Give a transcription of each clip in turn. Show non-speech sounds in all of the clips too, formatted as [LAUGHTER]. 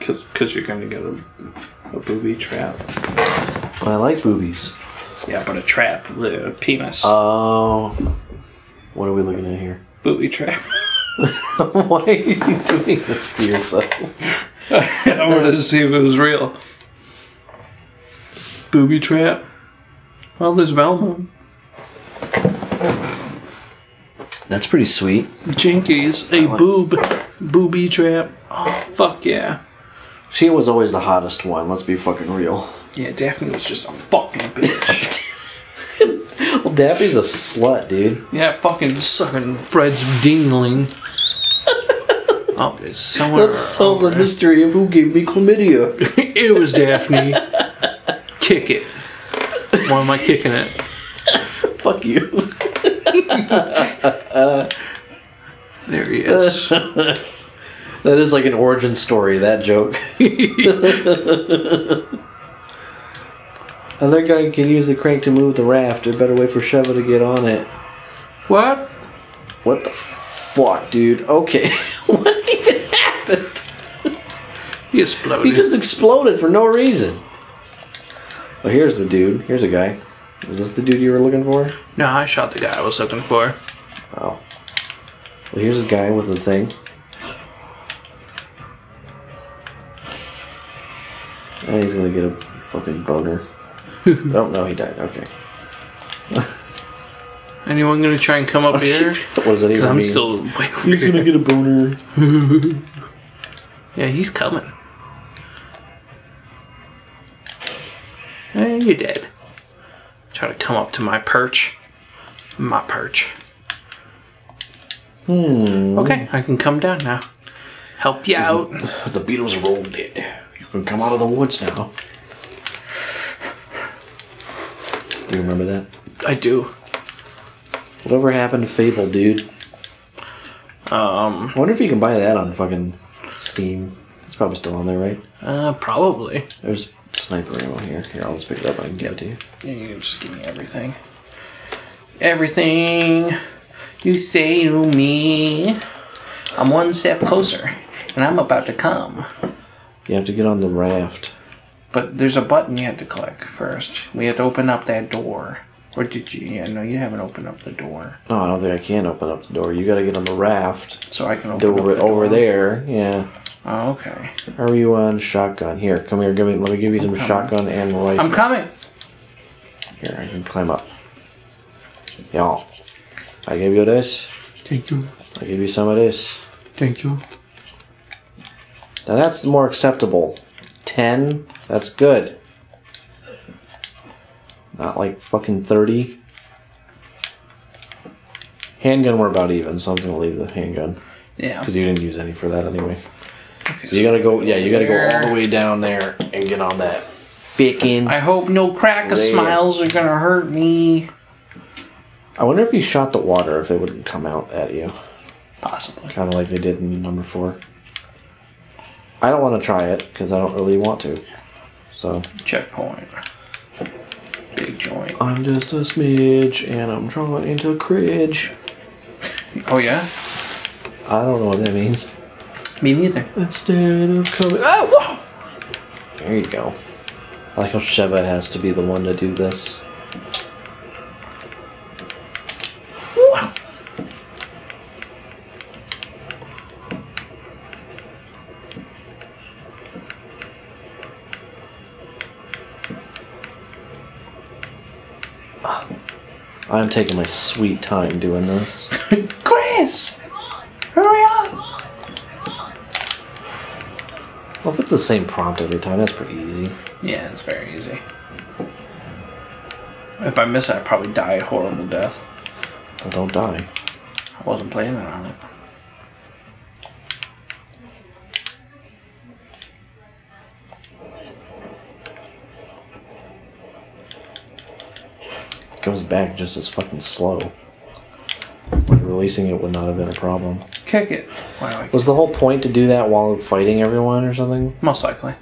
Because because you're going to get a, a booby trap. But I like boobies. Yeah, but a trap, a penis. Oh. what are we looking at here? booby trap. [LAUGHS] [LAUGHS] Why are you doing this to yourself? I wanted to see if it was real. Booby trap. Well, there's Velma. That's pretty sweet. Jinkies, a boob, booby trap. Oh, fuck yeah. She was always the hottest one, let's be fucking real. Yeah, Daphne was just a fucking bitch. [LAUGHS] Well, Daphne's a slut, dude. yeah, fucking sucking Fred's dingling. [LAUGHS] oh, it's somewhere. Let's solve the mystery of who gave me chlamydia. [LAUGHS] it was Daphne. Kick it. Why am I kicking it? Fuck you. There he is. That is like an origin story, that joke. [LAUGHS] Other guy can use the crank to move the raft. A better way for Sheva to get on it. what? What the fuck, dude? Okay. [LAUGHS] what even happened? He exploded. He just exploded for no reason. Well, here's the dude. Here's a guy. Is this the dude you were looking for? No, I shot the guy I was looking for. Oh. Well, here's a guy with a thing. And he's gonna get a fucking boner. [LAUGHS] oh, no, he died. Okay. Anyone gonna try and come up [LAUGHS] here? What does that 'Cause even I'm mean? still way over He's here. gonna get a boner. [LAUGHS] Yeah, he's coming. And you're dead. Try to come up to my perch. My perch. Hmm. Okay, I can come down now. Help you out. [SIGHS] The Beatles are all can come out of the woods now. Do you remember that? I do. Whatever happened to Fable, dude? Um, I wonder if you can buy that on fucking Steam. It's probably still on there, right? uh, probably. There's sniper ammo here. Here, I'll just pick it up I can give it to you. Yeah, you can just give me everything. Everything you say to me. I'm one step closer, and I'm about to come. You have to get on the raft. But there's a button you have to click first. We have to open up that door. Or did you? Yeah, no, you haven't opened up the door. No, I don't think I can open up the door. You gotta get on the raft. So I can open Over, up the over door. there, yeah. Oh, okay. Are you on shotgun? Here, come here. Give me. Let me give you some shotgun and rifle. I'm coming. Here, I can climb up. Y'all, I give you this. Thank you. I give you some of this. Thank you. Now that's more acceptable. Ten. That's good. Not like fucking thirty. Handgun, we're about even, so I'm gonna leave the handgun Yeah. because you didn't use any for that anyway. Okay, So you gotta go. Yeah, you gotta go all the way down there and get on that fickin'. I hope no crack of smiles are gonna hurt me. I wonder if you shot the water, if it wouldn't come out at you. Possibly. kind of like they did in number four. I don't want to try it because I don't really want to. So Checkpoint. Big joint. I'm just a smidge, and I'm trying into cridge. Oh yeah. I don't know what that means. Me neither. Instead of coming, oh, whoa! there you go. I like how Sheva has to be the one to do this. I'm taking my sweet time doing this. [LAUGHS] Chris, hurry up! Well, if it's the same prompt every time, that's pretty easy. Yeah, it's very easy. If I miss it, I probably die a horrible death. Well, don't die. I wasn't planning on it. It comes back just as fucking slow. Like releasing it would not have been a problem. Kick it. Wow. Was the whole point to do that while fighting everyone or something? Most likely.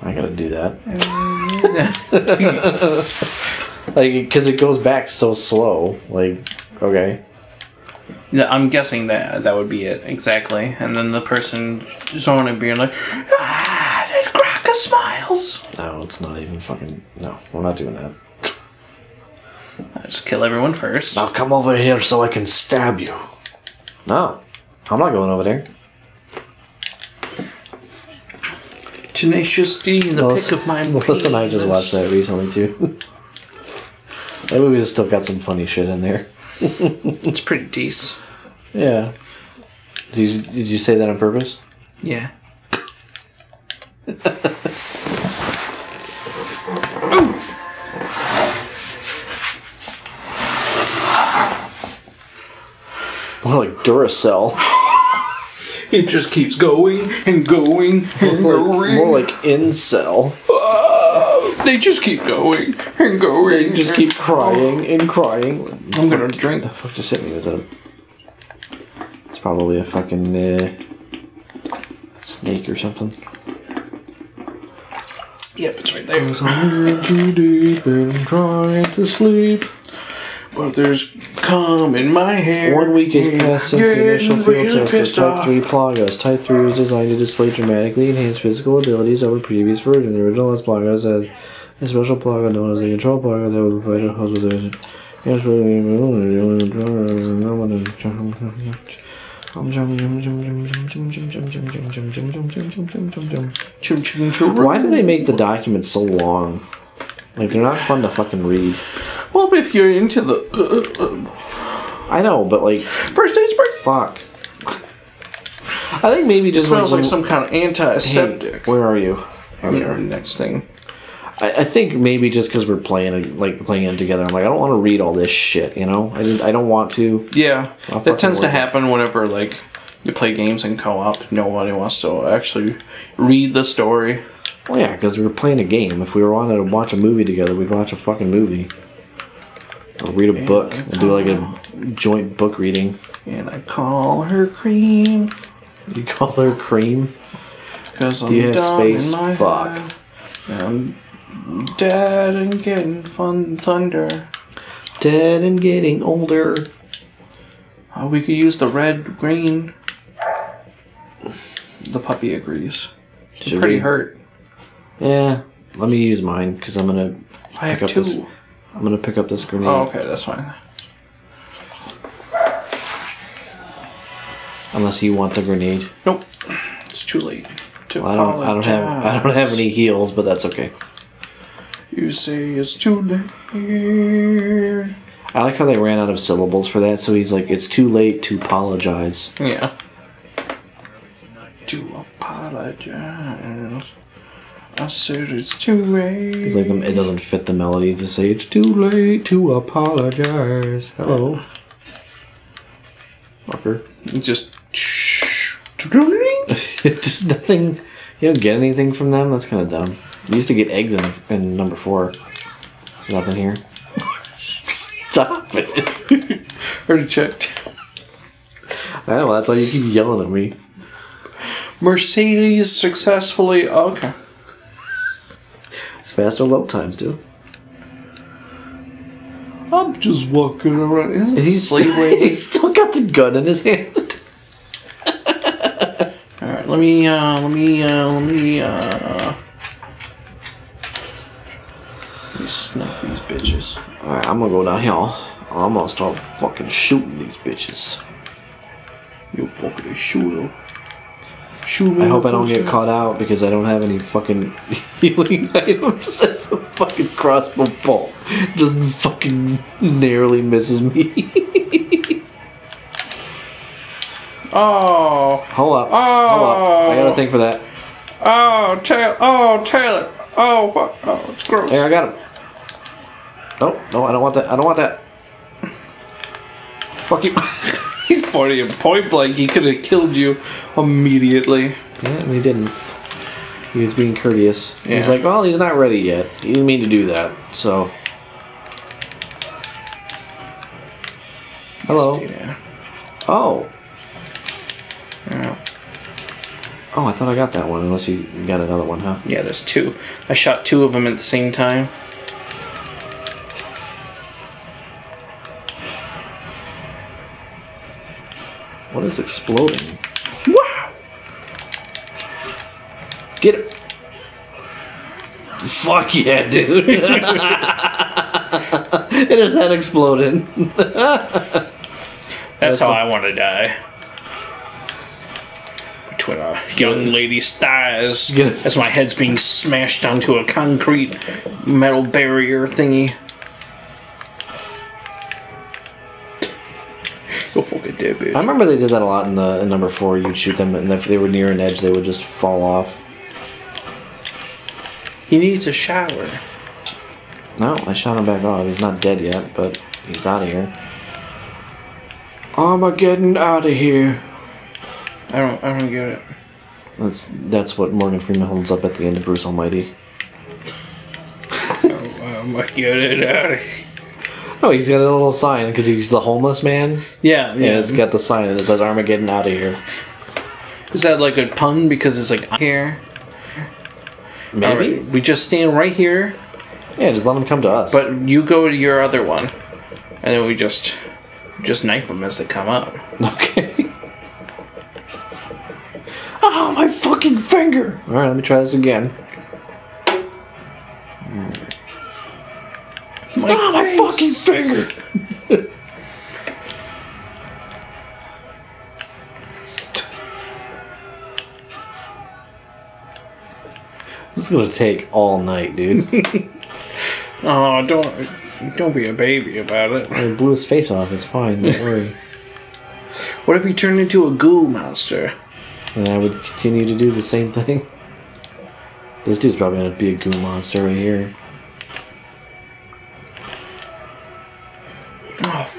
I gotta do that. [LAUGHS] like, because it goes back so slow. Like, okay. Yeah, I'm guessing that that would be it exactly. And then the person just it being like, ah, there's Cracker Smiles. No, it's not even fucking. No, we're not doing that. Just kill everyone first. Now come over here so I can stab you. No, I'm not going over there. Tenacious D, the Melissa- pick of my [LAUGHS] Melissa and I just watched that recently too. [LAUGHS] that movie's still got some funny shit in there. [LAUGHS] It's pretty decent. Yeah. Did you, did you say that on purpose? Yeah. Duracell. [LAUGHS] It just keeps going and going and going. More like incel. they just keep going and going. They just keep crying and crying. I'm gonna drink. The fuck just hit me? Was a? It's probably a fucking uh, snake or something. Yep, it's right there. I'm too deep and I'm trying to sleep. But there's cum in my hair. One week has passed since the initial field really test of Type off. 3 Plagas. Type 3 was designed to display dramatically enhanced physical abilities over previous version. The original S Plagas has a special Plaga known as the Control Plaga that would provide a host with a. Why do they make the documents so long? Like they're not fun to fucking read. Well, if you're into the uh, I know, but like, first day's birth, fuck. I think maybe just smells like when- some kind of Hey, antiseptic. where are you? Here, next thing. I, I think maybe just because we're playing it, like playing it together, I'm like, I don't want to read all this shit. You know, I just I don't want to. Yeah, I'll that tends to happen whenever like you play games in co-op. Nobody wants to actually read the story. Well, yeah, because we were playing a game. If we were wanted to watch a movie together, we'd watch a fucking movie. Or read a book and do like a joint book reading. And I call her cream You call her cream? because I'm you have dumb space? Fuck. And I'm dead and getting fun thunder. Dead and getting older. Uh, we could use the red green. The puppy agrees. She's pretty we? hurt. Yeah, let me use mine because I'm gonna I have up two. this- I'm gonna pick up this grenade. Oh, okay, that's fine. Unless you want the grenade. Nope, it's too late. To Well, I don't. I don't have. I don't have any heals, but that's okay. You say it's too late. I like how they ran out of syllables for that. So he's like, "It's too late to apologize." Yeah. To apologize. I said it's too late. He's like, it doesn't fit the melody to say it's too late to apologize. Hello, fucker. just. [LAUGHS] [LAUGHS] Just nothing. You don't get anything from them. That's kind of dumb. You used to get eggs in, in number four. Nothing here. [LAUGHS] Stop it. Already checked. I know. That's why you keep yelling at me. Mercedes successfully. Okay. Faster load times, dude. I'm just walking around. Isn't He's, slave [LAUGHS] he's still got the gun in his hand. [LAUGHS] All right, let me. Uh, let me. Uh, let me. Uh, let me snuff these bitches. Alright, I'm gonna go down here. I'm gonna start fucking shooting these bitches. You fucking shoot shooter. Shoot me. I hope I don't get caught out because I don't have any fucking healing items. That's a fucking crossbow bolt. Just fucking narrowly misses me. [LAUGHS] Oh. Hold up. Oh. Hold up. I got a thing for that. Oh, Taylor. Oh, Taylor. Oh, fuck. Oh, it's gross. Hey, I got him. No, no, I don't want that. I don't want that. Fuck you. [LAUGHS] [LAUGHS] He's pointing and point blank. He could have killed you immediately. yeah, and he didn't. He was being courteous. He's like, well, he's not ready yet. He didn't mean to do that. So. Hello. Oh. Yeah. Oh, I thought I got that one. Unless you got another one, huh? Yeah, there's two. I shot two of them at the same time. Is exploding? Wow! Get it. Fuck yeah, dude. [LAUGHS] and his head exploded. That's, [LAUGHS] That's how a- I want to die. Between a young lady's thighs as my head's being smashed onto a concrete metal barrier thingy. Go fucking dead, bitch. I remember they did that a lot in the in number four. You'd shoot them, and if they were near an edge, they would just fall off. He needs a shower. No, I shot him back off. He's not dead yet, but he's out of here. I'm a getting out of here. I don't. I don't get it. That's that's what Morgan Freeman holds up at the end of Bruce Almighty. [LAUGHS] Oh, I'm gonna get it out of here. Oh, he's got a little sign because he's the homeless man. Yeah, Yeah, yeah. it's got the sign and it says Armageddon out of here. Is that like a pun because it's like here? Maybe. Alright, we just stand right here, Yeah, just let him come to us. but you go to your other one, and then we just just knife them as they come up. okay. oh, [LAUGHS] my fucking finger! All right, let me try this again. My Oh, my face. fucking finger! this is gonna take all night, dude. [LAUGHS] Oh, don't don't be a baby about it. I blew his face off. It's fine. Don't worry. [LAUGHS] What if he turned into a goo monster? and I would continue to do the same thing. This dude's probably gonna be a goo monster right here.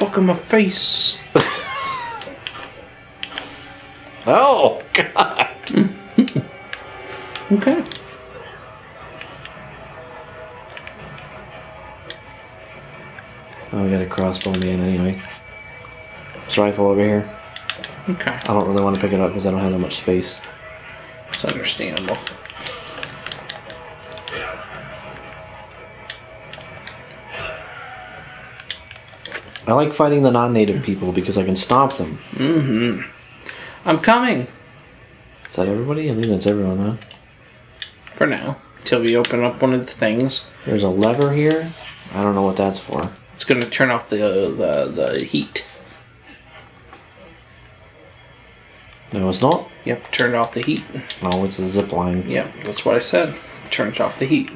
Fuck in my face. Oh God! [LAUGHS] Okay. Oh, we got a crossbow man anyway. This rifle over here. Okay. I don't really want to pick it up because I don't have that much space. It's understandable. I like fighting the non-native people because I can stomp them. Mm-hmm. I'm coming Is that everybody? I think that's everyone, huh? for now till we open up one of the things. There's a lever here. I don't know what that's for. It's gonna turn off the the the heat. No, it's not. Yep, turned off the heat. No, it's a zip line. Yep, that's what I said. Turns off the heat.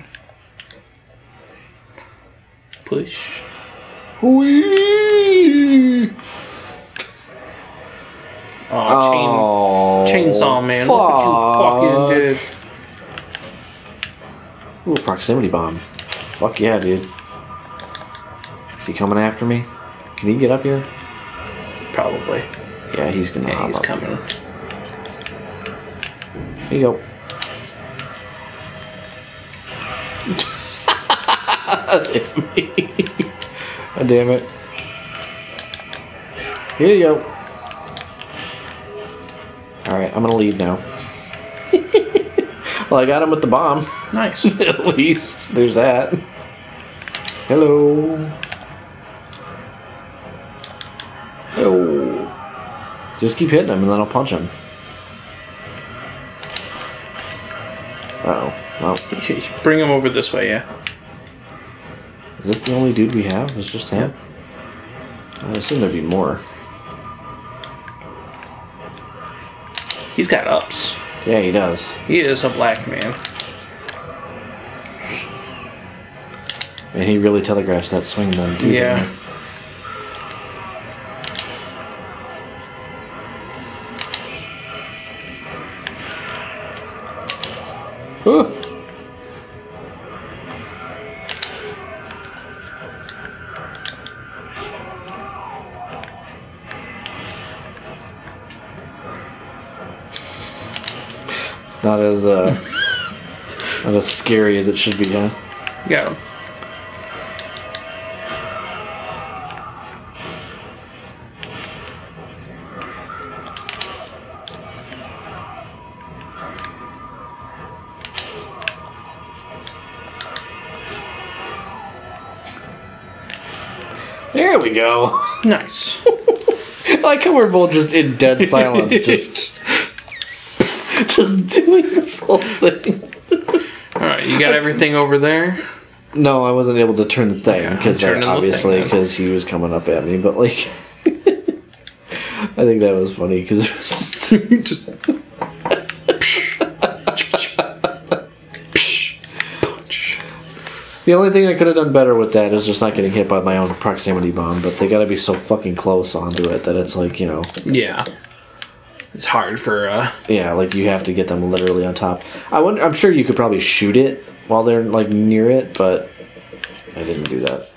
Push. Whee! Oh, chain, Oh, chainsaw man. Look what you fucking did. Ooh, proximity bomb. Fuck yeah, dude. Is he coming after me? Can he get up here? Probably. Yeah, he's gonna Yeah, he's coming. Here. Here you go. God [LAUGHS] damn it. Here you go. Alright, I'm gonna leave now. [LAUGHS] well, I got him with the bomb. Nice. [LAUGHS] At least. There's that. Hello. Hello. Just keep hitting him and then I'll punch him. Uh oh. Well, [LAUGHS] Bring him over this way, yeah. is this the only dude we have? It's just him? I assume there'd be more. He's got ups. Yeah, he does. He is a black man. And he really telegraphs that swing then, too. Yeah. Not as uh [LAUGHS] not as scary as it should be, huh? Him. There we go. Nice. [LAUGHS] like how we're both just in dead [LAUGHS] silence, just [LAUGHS] just doing this whole thing. [LAUGHS] All right, you got everything over there. No, I wasn't able to turn the thing because I'm turning the thing obviously because he was coming up at me. But like, [LAUGHS] I think that was funny because it was just, the only thing I could have done better with that is just not getting hit by my own proximity bomb. But they got to be so fucking close onto it that it's like you know, Yeah, it's hard for. uh yeah, like you have to get them literally on top. I wonder. I'm sure you could probably shoot it while they're like near it, but I didn't do that.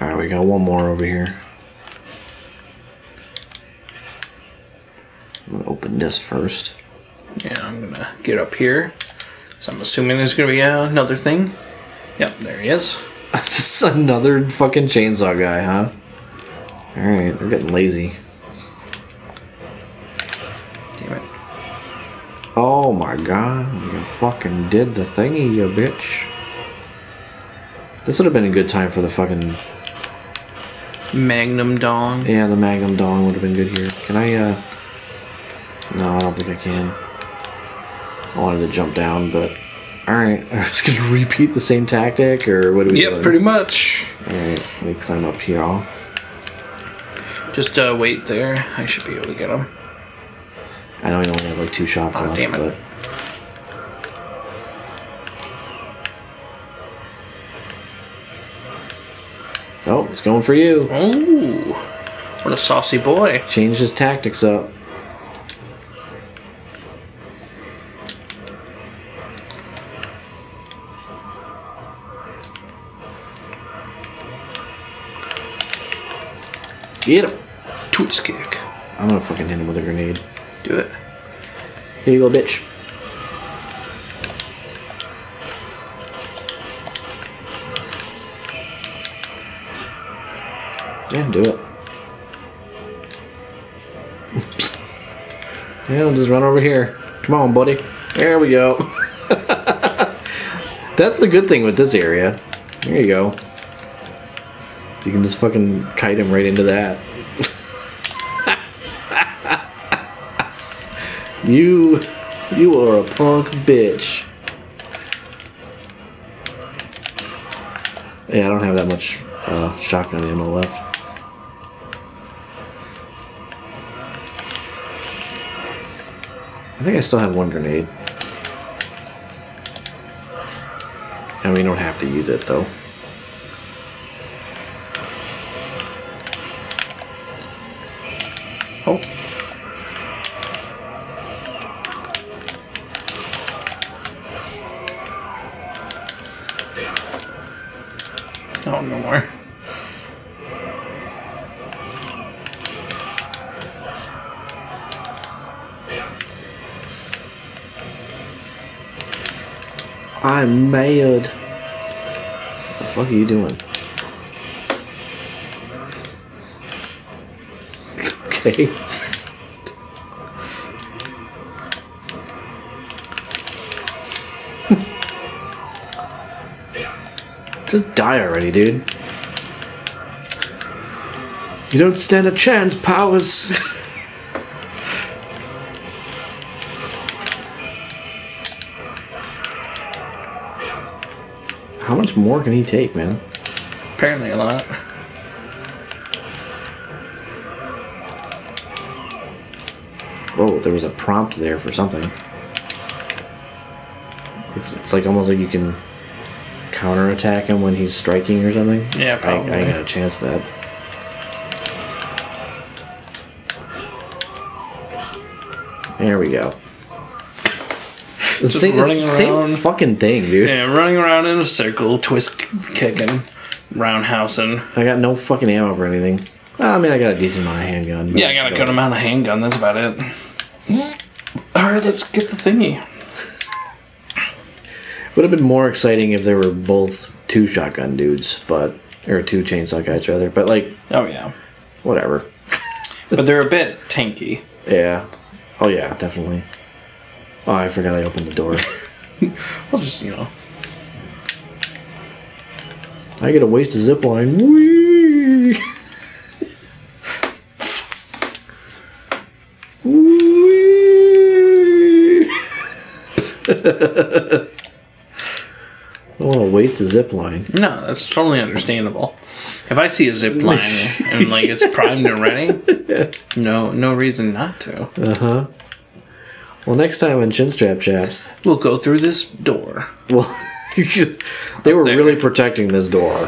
All right, we got one more over here. I'm gonna open this first. Yeah, I'm gonna get up here. So I'm assuming there's gonna be uh, another thing. Yep, there he is. [LAUGHS] this is another fucking chainsaw guy, huh? All right, they're getting lazy. Damn it. Oh my god, you fucking did the thingy, you bitch. This would have been a good time for the fucking. Magnum Dong. Yeah, the Magnum Dong would have been good here. Can I, uh. No, I don't think I can. I wanted to jump down, but. Alright, [LAUGHS] I'm just gonna repeat the same tactic, or what do we Yep, doing? pretty much. Alright, let me climb up here. Just uh, wait there. I should be able to get him. I know I only have like two shots Oh, left, damn it. but. Oh, he's going for you. Ooh, what a saucy boy. Changed his tactics up. Get him! Twist kick. I'm gonna fucking hit him with a grenade. Do it. Here you go, bitch. Yeah, do it. [LAUGHS] yeah, just run over here. Come on, buddy. There we go. [LAUGHS] That's the good thing with this area. There you go. You can just fucking kite him right into that. You, you are a punk bitch. Yeah, I don't have that much uh, shotgun ammo left. I think I still have one grenade. And we don't have to use it though. Oh, no more. I'm mad. What the fuck are you doing? [LAUGHS] okay. Just die already, dude. You don't stand a chance, Powers. [LAUGHS] How much more can he take, man? Apparently a lot. Whoa, there was a prompt there for something. It's, it's like almost like you can counterattack him when he's striking or something. Yeah, I, I ain't got a chance to that. There we go. Just same, running same around. fucking thing, dude. Yeah, running around in a circle, twist kicking, roundhousing. I got no fucking ammo for anything. Well, I mean, I got a decent amount of handgun. Yeah, I got a good amount of handgun. That's about it. All right, let's get the thingy. Would have been more exciting if there were both two shotgun dudes, but or two chainsaw guys rather. But like, Oh yeah, whatever. but they're a bit tanky. Yeah. Oh yeah, definitely. Oh, I forgot I opened the door. [LAUGHS] I'll just you know I get a waste of zip line. Whee! [LAUGHS] Whee! [LAUGHS] I don't want to waste a zip line. No, that's totally understandable. If I see a zip line and like it's primed and ready, [LAUGHS] no no reason not to. Uh huh. Well, next time on Chinstrap Chaps, We'll go through this door. well, [LAUGHS] they were really protecting this door.